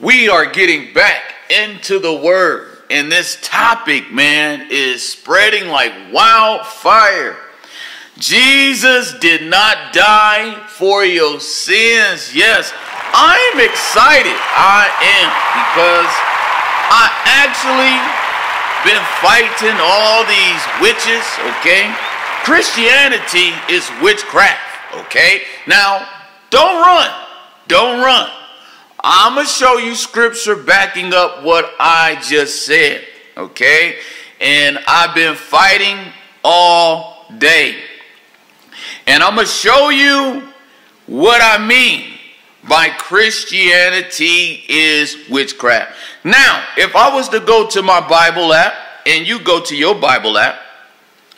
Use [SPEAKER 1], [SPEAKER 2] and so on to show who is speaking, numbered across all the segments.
[SPEAKER 1] We are getting back into the word, and this topic, man, is spreading like wildfire. Jesus did not die for your sins. Yes, I'm excited. I am because I actually been fighting all these witches, okay? Christianity is witchcraft, okay? Now, don't run. Don't run. I'm going to show you scripture backing up what I just said, okay? And I've been fighting all day. And I'm going to show you what I mean by Christianity is witchcraft. Now, if I was to go to my Bible app and you go to your Bible app,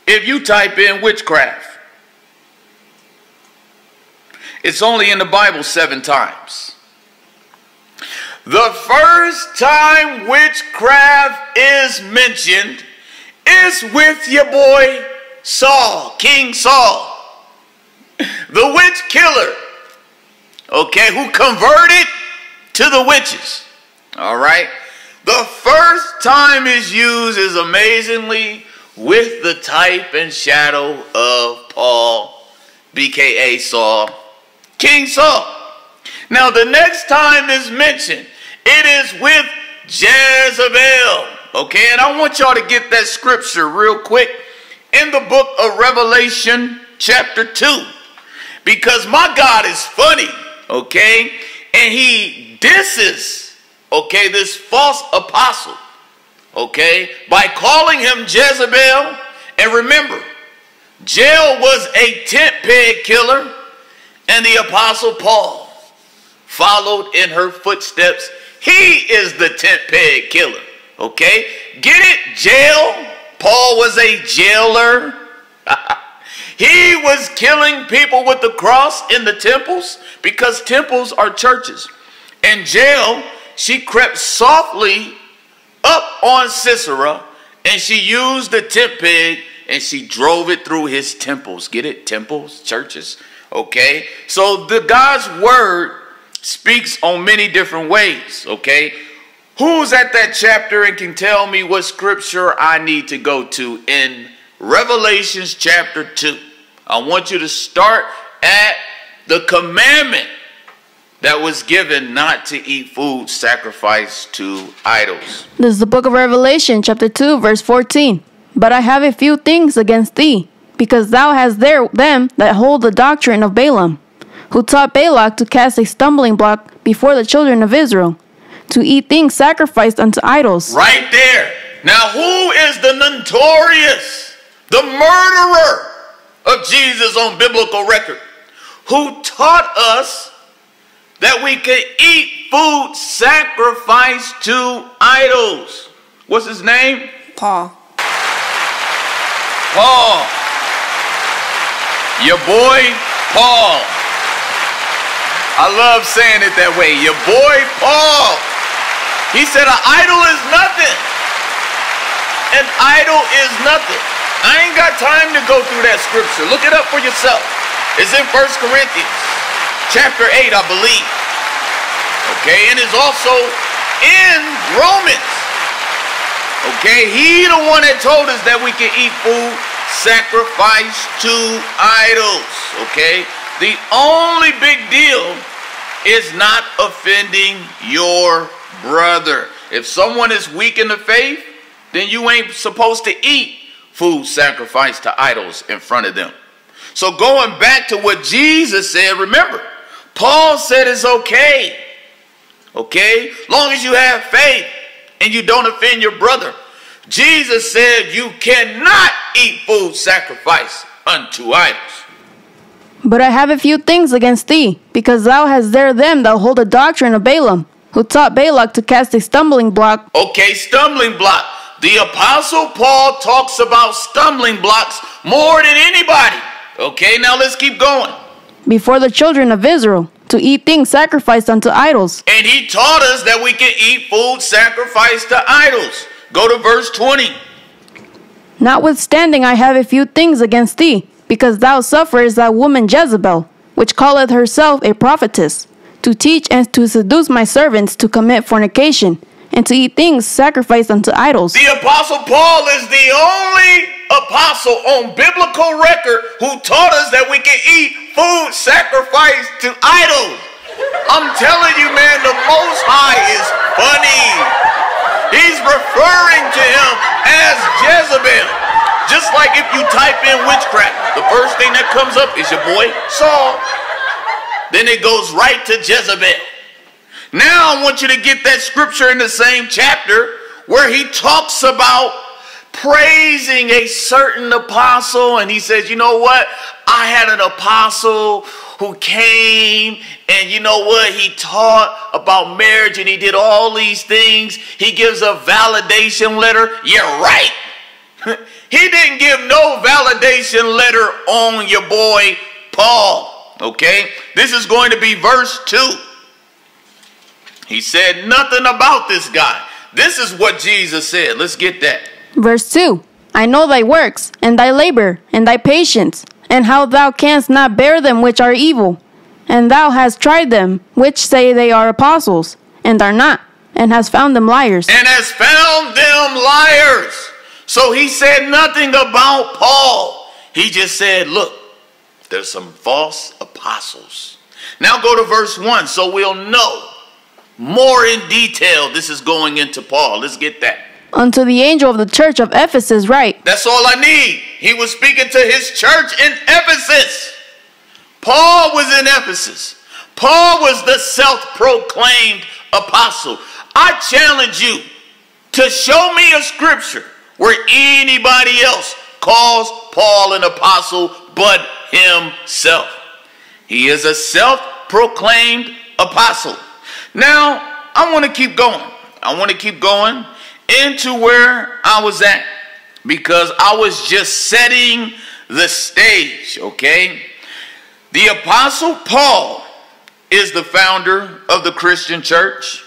[SPEAKER 1] if you type in witchcraft, it's only in the Bible seven times. The first time witchcraft is mentioned is with your boy Saul, King Saul, the witch killer, okay, who converted to the witches. All right. The first time is used is amazingly with the type and shadow of Paul, BKA Saul, King Saul. Now, the next time is mentioned it is with Jezebel. Okay, and I want y'all to get that scripture real quick in the book of Revelation, chapter 2. Because my God is funny, okay? And he disses, okay, this false apostle, okay, by calling him Jezebel. And remember, Jael was a tent peg killer, and the apostle Paul followed in her footsteps he is the tent peg killer. Okay? Get it? Jail. Paul was a jailer. he was killing people with the cross in the temples because temples are churches. And Jael, she crept softly up on Sisera and she used the tent peg and she drove it through his temples. Get it? Temples, churches. Okay? So the God's word speaks on many different ways, okay? Who's at that chapter and can tell me what scripture I need to go to in Revelations chapter 2? I want you to start at the commandment that was given not to eat food sacrificed to idols.
[SPEAKER 2] This is the book of Revelation, chapter 2, verse 14. But I have a few things against thee, because thou hast there them that hold the doctrine of Balaam who taught Balak to cast a stumbling block before the children of Israel, to eat things sacrificed unto idols.
[SPEAKER 1] Right there. Now, who is the notorious, the murderer of Jesus on biblical record? Who taught us that we could eat food sacrificed to idols? What's his name?
[SPEAKER 2] Paul.
[SPEAKER 1] Paul. Your boy, Paul. I love saying it that way. Your boy Paul. He said an idol is nothing. An idol is nothing. I ain't got time to go through that scripture. Look it up for yourself. It's in First Corinthians chapter 8, I believe. Okay, and it's also in Romans. Okay, he the one that told us that we can eat food sacrificed to idols. Okay, the only big deal is not offending your brother. If someone is weak in the faith, then you ain't supposed to eat food sacrificed to idols in front of them. So going back to what Jesus said, remember, Paul said it's okay. Okay? Long as you have faith and you don't offend your brother. Jesus said you cannot eat food sacrificed unto idols.
[SPEAKER 2] But I have a few things against thee, because thou hast there them that hold the doctrine of Balaam, who taught Balak to cast a stumbling block.
[SPEAKER 1] Okay, stumbling block. The Apostle Paul talks about stumbling blocks more than anybody. Okay, now let's keep going.
[SPEAKER 2] Before the children of Israel, to eat things sacrificed unto idols.
[SPEAKER 1] And he taught us that we can eat food sacrificed to idols. Go to verse 20.
[SPEAKER 2] Notwithstanding, I have a few things against thee because thou sufferest that woman Jezebel, which calleth herself a prophetess, to teach and to seduce my servants to commit fornication, and to eat things sacrificed unto idols.
[SPEAKER 1] The Apostle Paul is the only apostle on biblical record who taught us that we can eat food sacrificed to idols. I'm telling you, man, the Most High is funny. He's referring to him as Jezebel. Just like if you type in witchcraft, the first thing that comes up is your boy Saul. Then it goes right to Jezebel. Now I want you to get that scripture in the same chapter where he talks about praising a certain apostle and he says, you know what? I had an apostle who came and you know what? He taught about marriage and he did all these things. He gives a validation letter. You're right. he didn't give no validation letter on your boy Paul. Okay? This is going to be verse 2. He said nothing about this guy. This is what Jesus said. Let's get that.
[SPEAKER 2] Verse 2 I know thy works, and thy labor, and thy patience, and how thou canst not bear them which are evil. And thou hast tried them, which say they are apostles, and are not, and hast found them liars.
[SPEAKER 1] And has found them liars. So he said nothing about Paul. He just said, look, there's some false apostles. Now go to verse 1 so we'll know more in detail. This is going into Paul. Let's get that.
[SPEAKER 2] Unto the angel of the church of Ephesus right?
[SPEAKER 1] That's all I need. He was speaking to his church in Ephesus. Paul was in Ephesus. Paul was the self proclaimed apostle. I challenge you to show me a scripture where anybody else calls Paul an apostle but himself. He is a self proclaimed apostle. Now, I want to keep going. I want to keep going into where I was at because I was just setting the stage, okay? The Apostle Paul is the founder of the Christian church,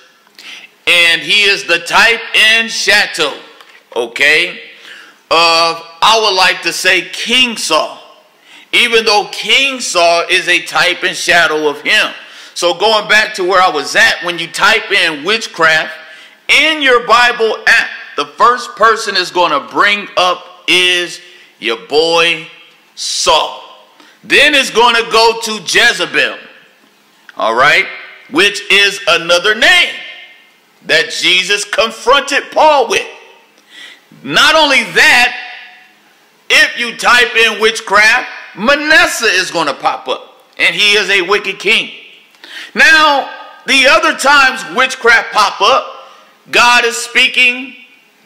[SPEAKER 1] and he is the type and shadow, okay, of, I would like to say, King Saul, even though King Saul is a type and shadow of him. So going back to where I was at, when you type in witchcraft in your Bible app, the first person is going to bring up is your boy Saul. Then it's going to go to Jezebel, all right, which is another name that Jesus confronted Paul with. Not only that, if you type in witchcraft, Manasseh is going to pop up, and he is a wicked king. Now, the other times witchcraft pop up, God is speaking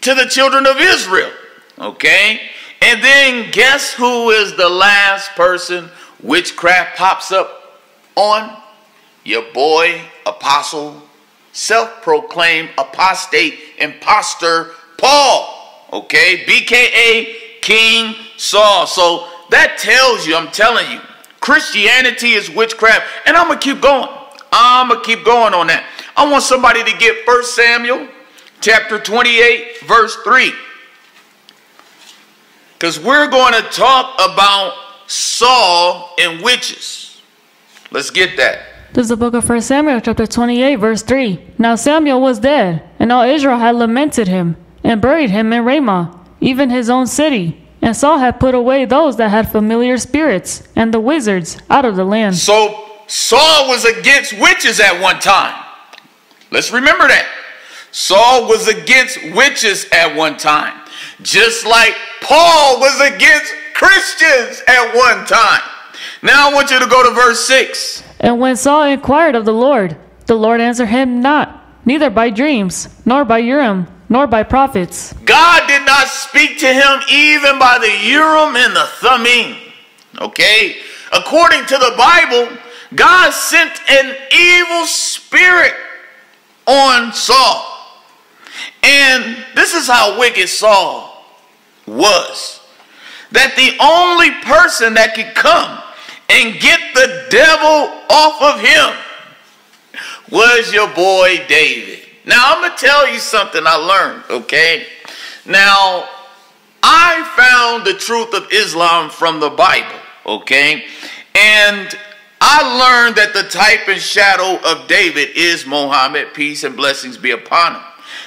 [SPEAKER 1] to the children of Israel. Okay? And then guess who is the last person witchcraft pops up on? Your boy, apostle, self proclaimed apostate, impostor, Paul. Okay? BKA King Saul. So that tells you, I'm telling you, Christianity is witchcraft. And I'm going to keep going. I'm going to keep going on that. I want somebody to get 1 Samuel chapter 28, verse 3. Because we're going to talk about Saul and witches. Let's get that.
[SPEAKER 3] This is the book of 1 Samuel, chapter 28, verse 3. Now Samuel was dead, and all Israel had lamented him, and buried him in Ramah, even his own city. And Saul had put away those that had familiar spirits, and the wizards, out of the land.
[SPEAKER 1] So Saul was against witches at one time. Let's remember that. Saul was against witches at one time, just like Paul was against Christians at one time. Now I want you to go to verse 6.
[SPEAKER 3] And when Saul inquired of the Lord, the Lord answered him not, neither by dreams, nor by Urim, nor by prophets.
[SPEAKER 1] God did not speak to him even by the Urim and the Thummim. Okay? According to the Bible, God sent an evil spirit on Saul. And this is how wicked Saul was. That the only person that could come and get the devil off of him was your boy David. Now, I'm going to tell you something I learned, okay? Now, I found the truth of Islam from the Bible, okay? And I learned that the type and shadow of David is Mohammed. Peace and blessings be upon him.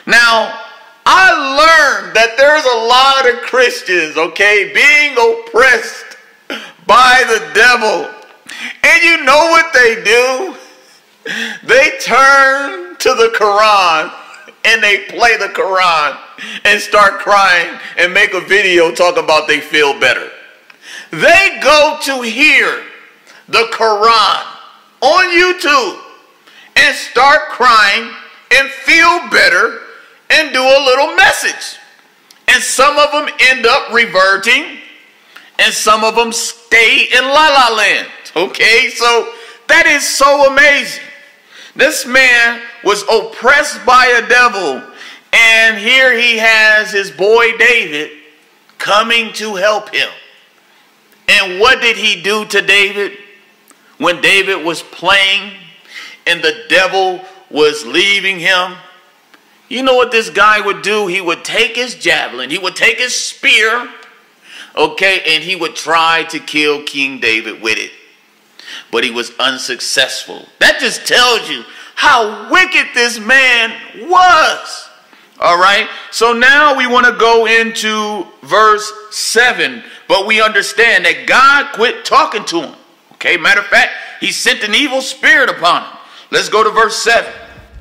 [SPEAKER 1] Now, I learned that there's a lot of Christians, okay, being oppressed by the devil. And you know what they do? They turn to the Quran and they play the Quran and start crying and make a video talk about they feel better. They go to hear the Quran on YouTube and start crying and feel better and do a little message. And some of them end up reverting and some of them stay in La La Land. Okay, so that is so amazing. This man was oppressed by a devil, and here he has his boy David coming to help him. And what did he do to David when David was playing and the devil was leaving him? You know what this guy would do? He would take his javelin, he would take his spear, okay, and he would try to kill King David with it. But he was unsuccessful. That just tells you how wicked this man was. All right, so now we want to go into verse 7, but we understand that God quit talking to him. Okay, matter of fact, he sent an evil spirit upon him. Let's go to verse 7.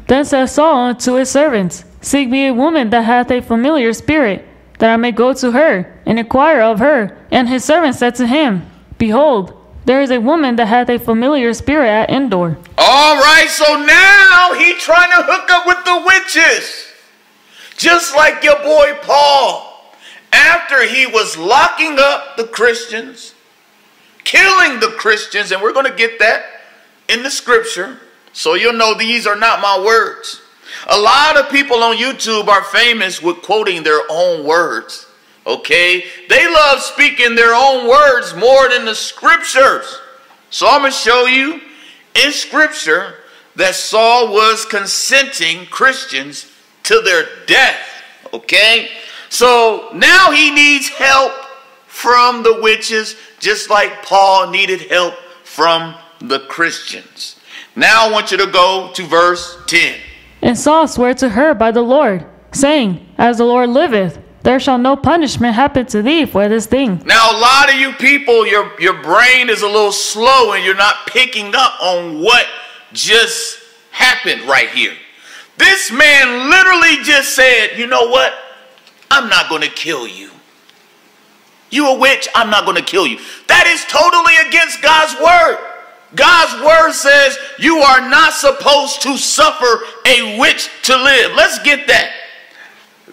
[SPEAKER 3] Then said Saul unto his servants, Seek me a woman that hath a familiar spirit, that I may go to her and inquire of her. And his servant said to him, Behold, there is a woman that hath a familiar spirit at Endor.
[SPEAKER 1] All right, so now he trying to hook up with the witches. Just like your boy Paul. After he was locking up the Christians, killing the Christians, and we're going to get that in the scripture. So you'll know these are not my words. A lot of people on YouTube are famous with quoting their own words. Okay? They love speaking their own words more than the scriptures. So I'm going to show you in scripture that Saul was consenting Christians to their death. Okay? So now he needs help from the witches, just like Paul needed help from the Christians. Now I want you to go to verse 10.
[SPEAKER 3] And Saul swore to her by the Lord, saying, As the Lord liveth, there shall no punishment happen to thee for this thing.
[SPEAKER 1] Now, a lot of you people, your, your brain is a little slow and you're not picking up on what just happened right here. This man literally just said, You know what? I'm not going to kill you. You a witch, I'm not going to kill you. That is totally against God's word. God's word says you are not supposed to suffer a witch to live. Let's get that.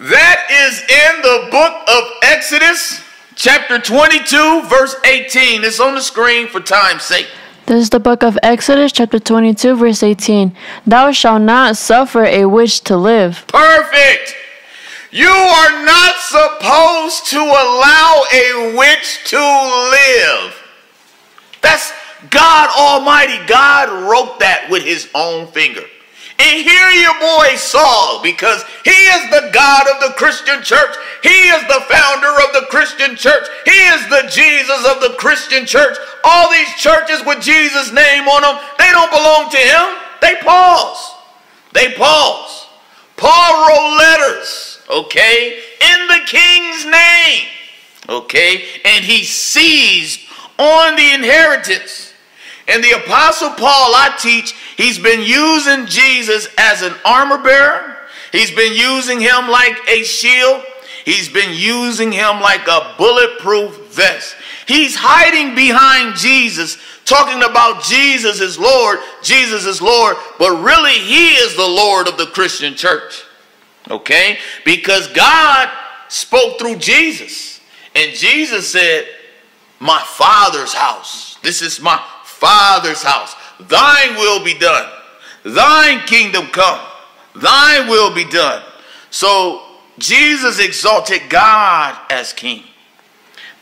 [SPEAKER 1] That is in the book of Exodus, chapter 22, verse 18. It's on the screen for time's sake.
[SPEAKER 2] This is the book of Exodus, chapter 22, verse 18. Thou shalt not suffer a witch to live.
[SPEAKER 1] Perfect. You are not supposed to allow a witch to live. That's God Almighty. God wrote that with his own finger. And hear your boy Saul, because he is the God of the Christian church. He is the founder of the Christian church. He is the Jesus of the Christian church. All these churches with Jesus' name on them, they don't belong to him. They Paul's. They Paul's. Paul wrote letters, okay, in the king's name, okay, and he seized on the inheritance. And the Apostle Paul, I teach, he's been using Jesus as an armor bearer. He's been using him like a shield. He's been using him like a bulletproof vest. He's hiding behind Jesus, talking about Jesus is Lord, Jesus is Lord, but really he is the Lord of the Christian church. Okay? Because God spoke through Jesus. And Jesus said, My Father's house. This is my Father's house. Thine will be done. Thine kingdom come. Thine will be done. So Jesus exalted God as king.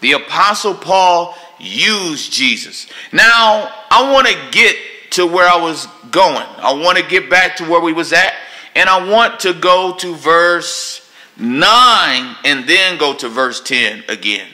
[SPEAKER 1] The apostle Paul used Jesus. Now, I want to get to where I was going. I want to get back to where we was at and I want to go to verse 9 and then go to verse 10 again.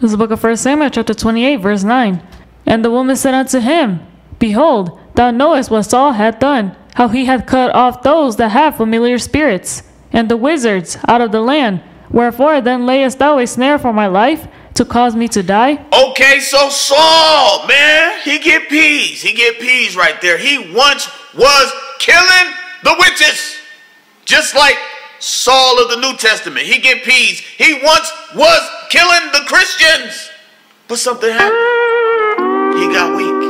[SPEAKER 3] This is the book of 1 Samuel, chapter 28, verse 9. And the woman said unto him, Behold, thou knowest what Saul hath done, how he hath cut off those that have familiar spirits, and the wizards out of the land. Wherefore then layest thou a snare for my life, to cause me to die?
[SPEAKER 1] Okay, so Saul, man, he get peas. He get peas right there. He once was killing the witches. Just like Saul of the New Testament. He get peas. He once was killing the Christians. But something happened. He got weak.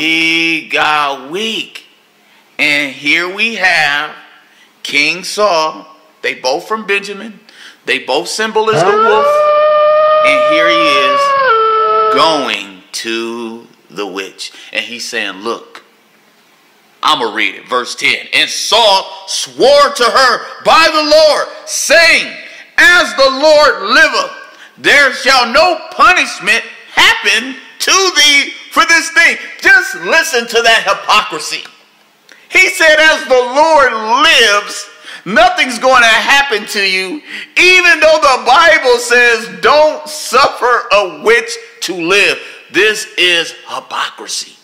[SPEAKER 1] He got weak. And here we have King Saul. They both from Benjamin. They both symbol is the wolf. And here he is going to the witch. And he's saying, Look, I'm going to read it. Verse 10. And Saul swore to her by the Lord, saying, As the Lord liveth, there shall no punishment happen to thee for this thing. Just listen to that hypocrisy. He said, As the Lord lives, Nothing's going to happen to you, even though the Bible says don't suffer a witch to live. This is hypocrisy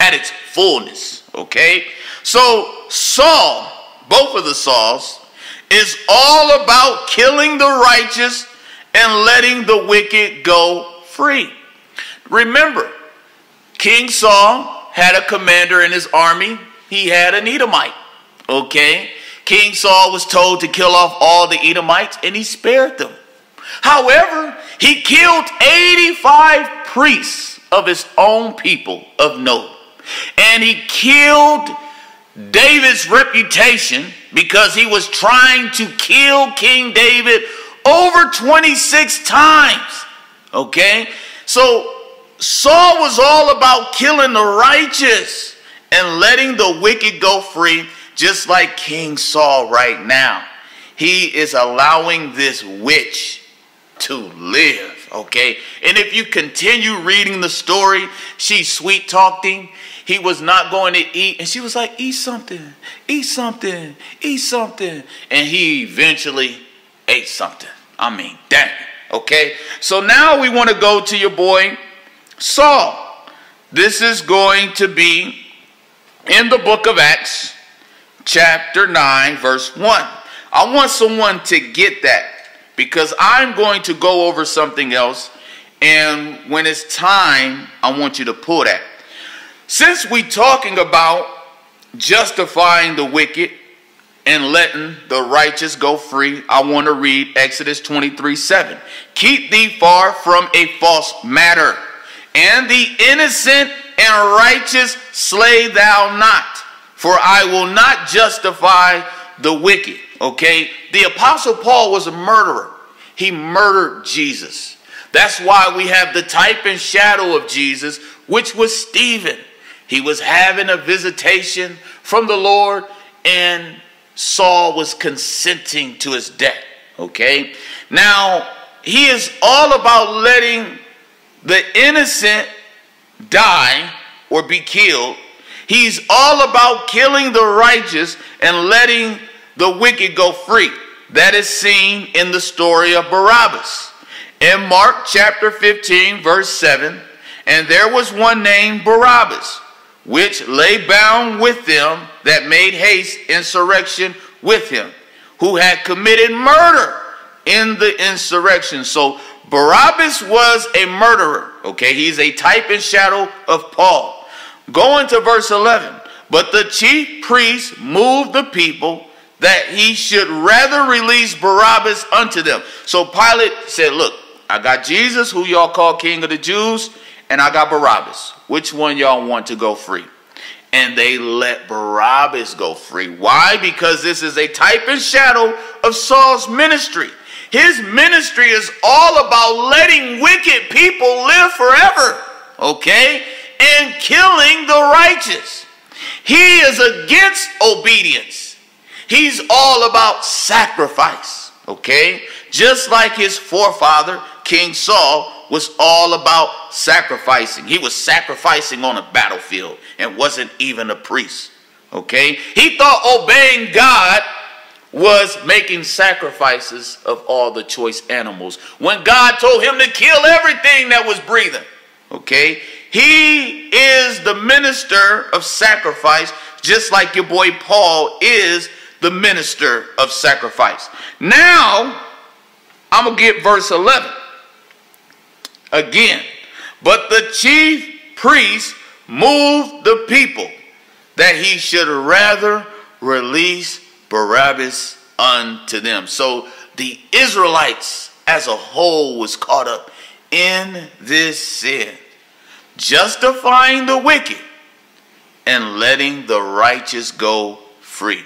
[SPEAKER 1] at its fullness, okay? So, Saul, both of the Sauls, is all about killing the righteous and letting the wicked go free. Remember, King Saul had a commander in his army, he had an Edomite, okay? King Saul was told to kill off all the Edomites and he spared them. However, he killed 85 priests of his own people of note. And he killed David's reputation because he was trying to kill King David over 26 times. Okay? So Saul was all about killing the righteous and letting the wicked go free just like King Saul right now. He is allowing this witch to live, okay? And if you continue reading the story, she sweet talked him. He was not going to eat, and she was like, Eat something, eat something, eat something. And he eventually ate something. I mean, dang, okay? So now we want to go to your boy Saul. This is going to be in the book of Acts, chapter 9, verse 1. I want someone to get that because I'm going to go over something else. And when it's time, I want you to pull that. Since we're talking about justifying the wicked and letting the righteous go free, I want to read Exodus 23 7. Keep thee far from a false matter, and the innocent and righteous slay thou not for I will not justify the wicked. Okay? The Apostle Paul was a murderer, he murdered Jesus. That's why we have the type and shadow of Jesus, which was Stephen. He was having a visitation from the Lord, and Saul was consenting to his death. Okay? Now, he is all about letting the innocent die or be killed He's all about killing the righteous and letting the wicked go free. That is seen in the story of Barabbas. In Mark chapter 15, verse 7, and there was one named Barabbas, which lay bound with them that made haste insurrection with him, who had committed murder in the insurrection. So Barabbas was a murderer. Okay, he's a type and shadow of Paul. Going to verse 11. But the chief priest moved the people that he should rather release Barabbas unto them. So Pilate said, Look, I got Jesus, who y'all call king of the Jews, and I got Barabbas. Which one y'all want to go free? And they let Barabbas go free. Why? Because this is a type and shadow of Saul's ministry. His ministry is all about letting wicked people live forever. Okay? and killing the righteous. He is against obedience. He's all about sacrifice, okay? Just like his forefather, King Saul, was all about sacrificing. He was sacrificing on a battlefield and wasn't even a priest, okay? He thought obeying God was making sacrifices of all the choice animals when God told him to kill everything that was breathing, okay? He is the minister of sacrifice, just like your boy Paul is the minister of sacrifice. Now, I'm going to get verse 11. Again, but the chief priest moved the people that he should rather release Barabbas unto them. So the Israelites as a whole was caught up in this sin, justifying the wicked and letting the righteous go free.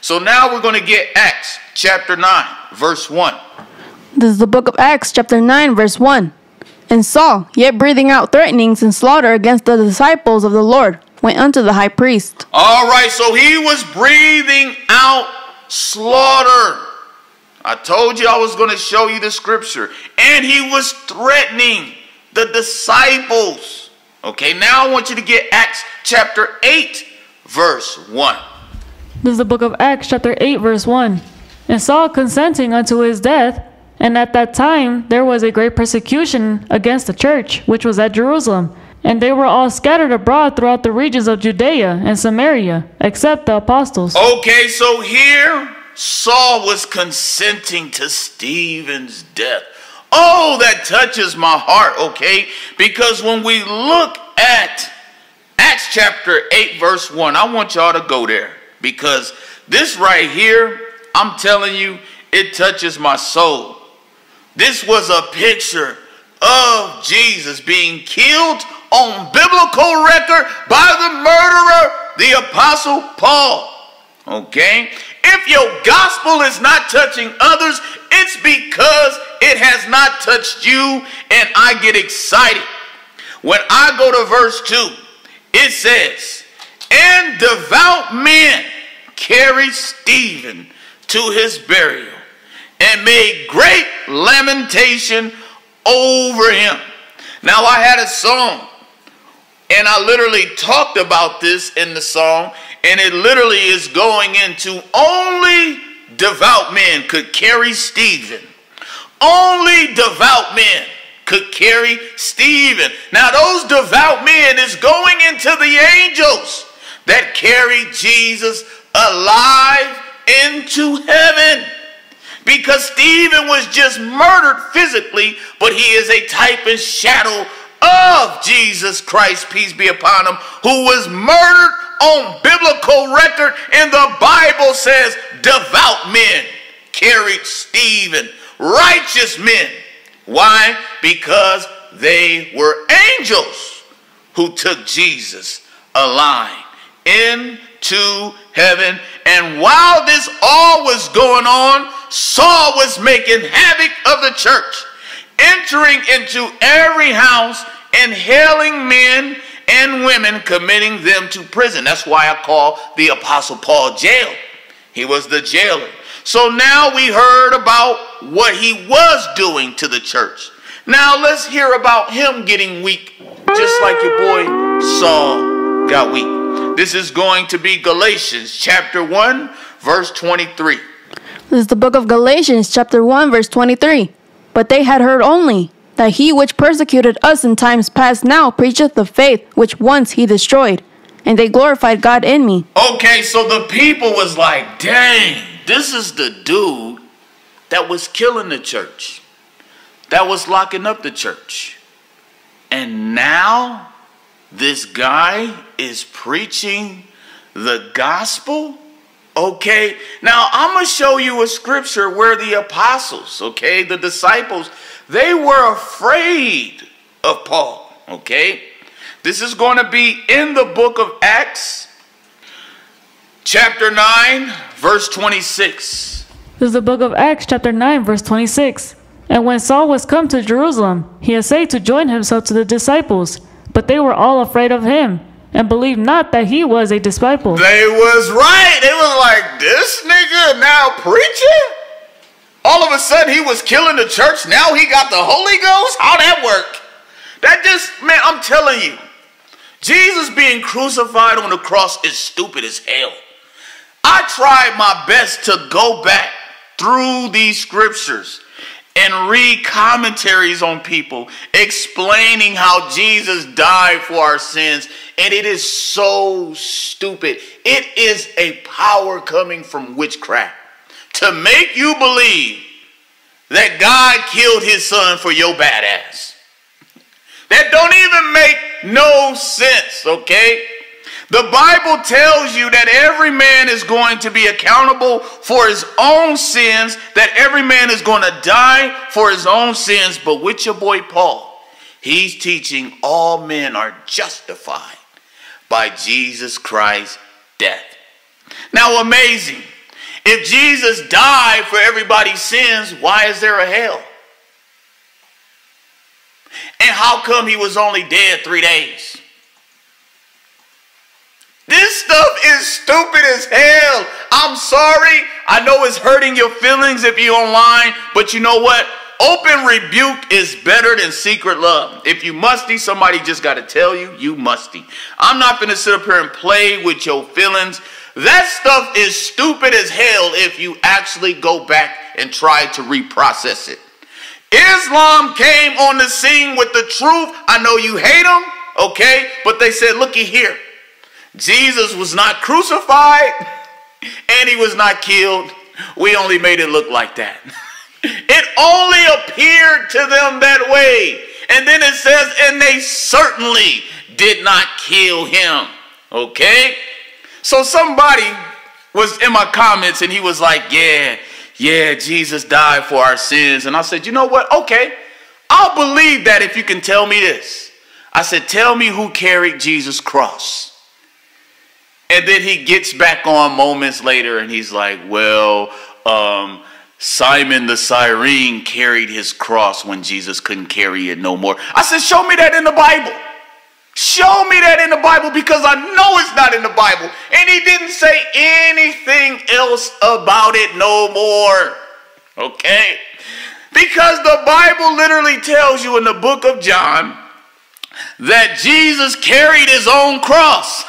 [SPEAKER 1] So now we're going to get Acts chapter 9, verse 1.
[SPEAKER 2] This is the book of Acts, chapter 9, verse 1. And Saul, yet breathing out threatenings and slaughter against the disciples of the Lord, went unto the high priest.
[SPEAKER 1] All right, so he was breathing out slaughter. I told you I was going to show you the scripture. And he was threatening the disciples. Okay, now I want you to get Acts chapter 8, verse 1.
[SPEAKER 3] This is the book of Acts, chapter 8, verse 1. And Saul consenting unto his death, and at that time there was a great persecution against the church, which was at Jerusalem. And they were all scattered abroad throughout the regions of Judea and Samaria, except the apostles.
[SPEAKER 1] Okay, so here Saul was consenting to Stephen's death. Oh, that touches my heart, okay? Because when we look at Acts chapter 8, verse 1, I want y'all to go there because this right here, I'm telling you, it touches my soul. This was a picture of Jesus being killed on biblical record by the murderer, the apostle Paul. Okay? If your gospel is not touching others, it's because it has not touched you, and I get excited. When I go to verse 2, it says, And devout men carried Stephen to his burial and made great lamentation over him. Now, I had a song, and I literally talked about this in the song, and it literally is going into only devout men could carry Stephen. Only devout men could carry Stephen. Now, those devout men is going into the angels that carry Jesus alive into heaven. Because Stephen was just murdered physically, but he is a type and shadow of Jesus Christ, peace be upon him, who was murdered on biblical record. And the Bible says devout men carried Stephen, righteous men. Why? Because they were angels who took Jesus alive into heaven. And while this all was going on, Saul was making havoc of the church, entering into every house and hailing men and women, committing them to prison. That's why I call the Apostle Paul jail. He was the jailer. So now we heard about what he was doing to the church. Now let's hear about him getting weak, just like your boy Saul got weak. This is going to be Galatians chapter 1, verse 23.
[SPEAKER 2] This is the book of Galatians, chapter 1, verse 23. But they had heard only that he which persecuted us in times past now preacheth the faith which once he destroyed. And they glorified God in me.
[SPEAKER 1] Okay, so the people was like, dang, this is the dude that was killing the church, that was locking up the church. And now this guy is preaching the gospel? Okay, now I'm going to show you a scripture where the apostles, okay, the disciples, they were afraid of Paul, okay? This is going to be in the book of Acts, chapter 9, verse 26.
[SPEAKER 3] This is the book of Acts, chapter 9, verse 26. And when Saul was come to Jerusalem, he essayed to join himself to the disciples, but they were all afraid of him, and believed not that he was a disciple.
[SPEAKER 1] They was right. They was like, this nigga now preaching? All of a sudden he was killing the church. Now he got the Holy Ghost? How that work? That just, man, I'm telling you. Jesus being crucified on the cross is stupid as hell. I tried my best to go back through these scriptures and read commentaries on people explaining how Jesus died for our sins. And it is so stupid. It is a power coming from witchcraft to make you believe that God killed his son for your bad ass. That don't even make no sense, okay? The Bible tells you that every man is going to be accountable for his own sins, that every man is going to die for his own sins. But with your boy Paul, he's teaching all men are justified by Jesus Christ's death. Now, amazing. If Jesus died for everybody's sins, why is there a hell? And how come he was only dead three days? This stuff is stupid as hell. I'm sorry. I know it's hurting your feelings if you're online, but you know what? Open rebuke is better than secret love. If you musty, somebody just got to tell you, you musty. I'm not going to sit up here and play with your feelings. That stuff is stupid as hell if you actually go back and try to reprocess it. Islam came on the scene with the truth. I know you hate them, okay? But they said, looky here. Jesus was not crucified and he was not killed. We only made it look like that. It only appeared to them that way. And then it says, and they certainly did not kill him. Okay? So somebody was in my comments and he was like, yeah, yeah, Jesus died for our sins. And I said, you know what? Okay, I'll believe that if you can tell me this. I said, tell me who carried Jesus' cross. And then he gets back on moments later and he's like, well, um, Simon the Cyrene carried his cross when Jesus couldn't carry it no more. I said, show me that in the Bible. Show me that in the Bible because I know it's not in the Bible. And he didn't say anything else about it no more. Okay? Because the Bible literally tells you in the book of John that Jesus carried his own cross.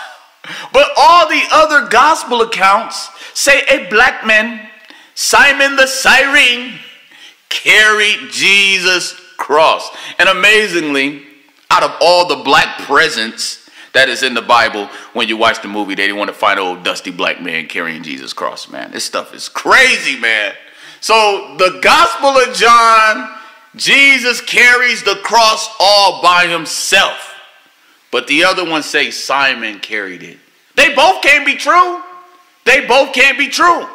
[SPEAKER 1] But all the other gospel accounts say a black man, Simon the Cyrene, carried Jesus' cross. And amazingly, out of all the black presence that is in the Bible, when you watch the movie, they didn't want to find an old dusty black man carrying Jesus' cross, man. This stuff is crazy, man. So the Gospel of John, Jesus carries the cross all by himself. But the other one say Simon carried it. They both can't be true. They both can't be true.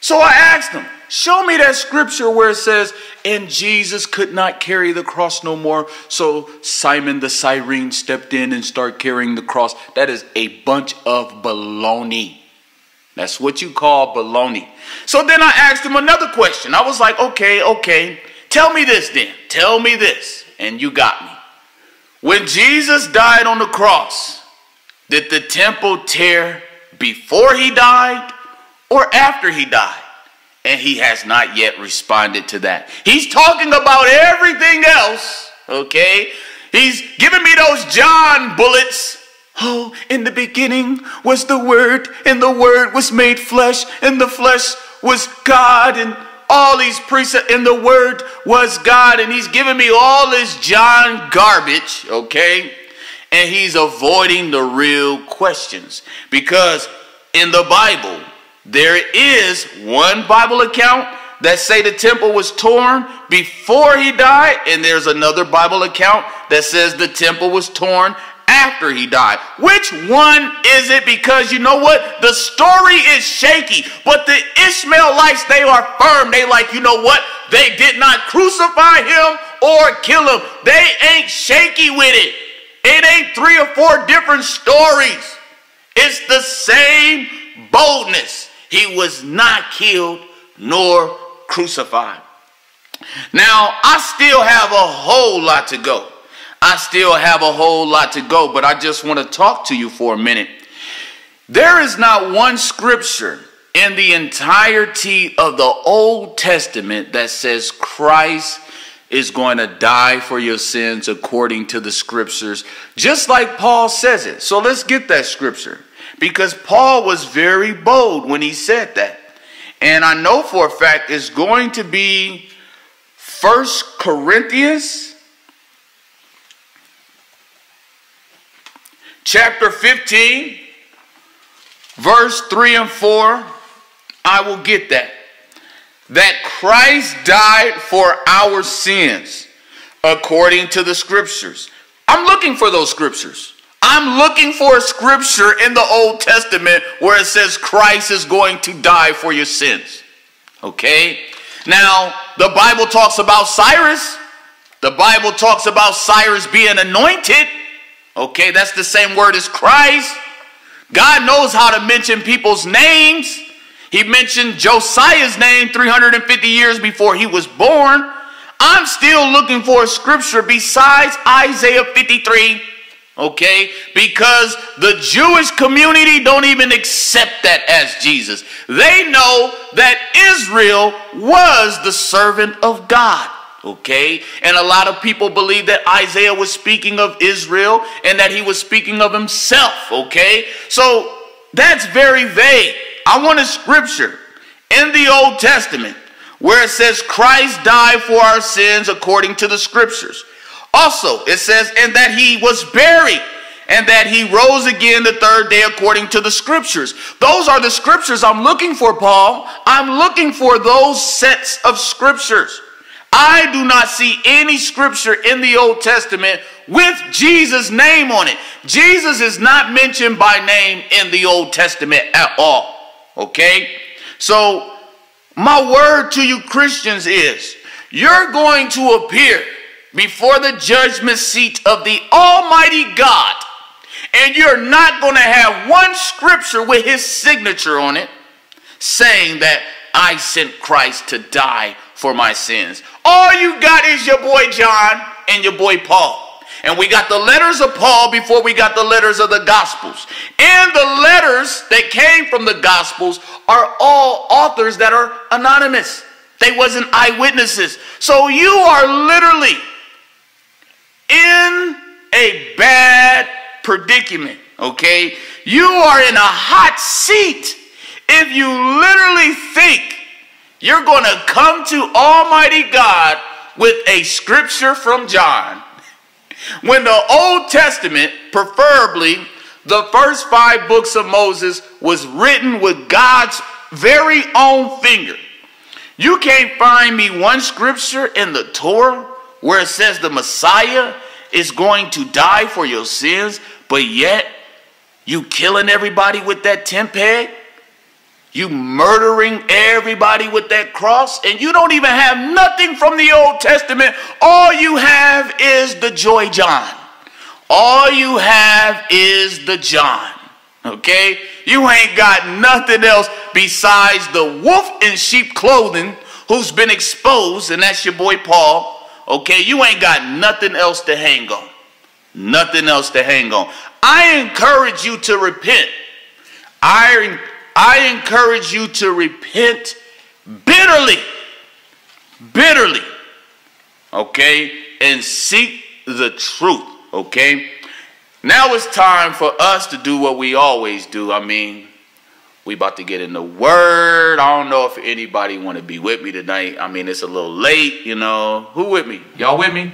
[SPEAKER 1] So I asked them, show me that scripture where it says, and Jesus could not carry the cross no more. So Simon the Cyrene stepped in and started carrying the cross. That is a bunch of baloney. That's what you call baloney. So then I asked him another question. I was like, okay, okay, tell me this then. Tell me this. And you got me. When Jesus died on the cross, did the temple tear before he died or after he died? And he has not yet responded to that. He's talking about everything else, okay? He's giving me those John bullets. Oh, in the beginning was the Word, and the Word was made flesh, and the flesh was God, and all these precepts, and the word was God, and he's giving me all this John garbage, okay? And he's avoiding the real questions because in the Bible, there is one Bible account that say the temple was torn before he died, and there's another Bible account that says the temple was torn after he died. Which one is it? Because you know what? The story is shaky, but the Ishmaelites, they are firm. They like, you know what? They did not crucify him or kill him. They ain't shaky with it. It ain't three or four different stories. It's the same boldness. He was not killed nor crucified. Now, I still have a whole lot to go. I still have a whole lot to go, but I just want to talk to you for a minute. There is not one scripture in the entirety of the Old Testament that says Christ is going to die for your sins according to the scriptures, just like Paul says it. So let's get that scripture because Paul was very bold when he said that. And I know for a fact it's going to be First Corinthians chapter 15, verse 3 and 4. I will get that. That Christ died for our sins according to the scriptures. I'm looking for those scriptures. I'm looking for a scripture in the Old Testament where it says Christ is going to die for your sins. Okay? Now, the Bible talks about Cyrus. The Bible talks about Cyrus being anointed. Okay, that's the same word as Christ. God knows how to mention people's names. He mentioned Josiah's name 350 years before he was born. I'm still looking for a scripture besides Isaiah 53 okay because the jewish community don't even accept that as jesus they know that israel was the servant of god okay and a lot of people believe that isaiah was speaking of israel and that he was speaking of himself okay so that's very vague i want a scripture in the old testament where it says christ died for our sins according to the scriptures also, it says, and that he was buried and that he rose again the third day according to the scriptures. Those are the scriptures I'm looking for, Paul. I'm looking for those sets of scriptures. I do not see any scripture in the Old Testament with Jesus' name on it. Jesus is not mentioned by name in the Old Testament at all. Okay? So, my word to you Christians is you're going to appear before the judgment seat of the Almighty God, and you're not going to have one scripture with his signature on it saying that I sent Christ to die for my sins. All you got is your boy John and your boy Paul. And we got the letters of Paul before we got the letters of the Gospels. And the letters that came from the Gospels are all authors that are anonymous. They wasn't eyewitnesses. So you are literally in a bad predicament, okay? You are in a hot seat if you literally think you're going to come to Almighty God with a scripture from John. When the Old Testament, preferably the first five books of Moses, was written with God's very own finger. You can't find me one scripture in the Torah where it says the Messiah is going to die for your sins, but yet you killing everybody with that tent peg? You murdering everybody with that cross, and you don't even have nothing from the Old Testament. All you have is the Joy John. All you have is the John. Okay? You ain't got nothing else besides the wolf in sheep clothing who's been exposed, and that's your boy Paul Okay, you ain't got nothing else to hang on. Nothing else to hang on. I encourage you to repent. I, I encourage you to repent bitterly. Bitterly. Okay? And seek the truth. Okay? Now it's time for us to do what we always do. I mean, we about to get in the word. I don't know if anybody want to be with me tonight. I mean, it's a little late, you know. Who with me? Y'all with me?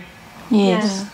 [SPEAKER 2] Yes.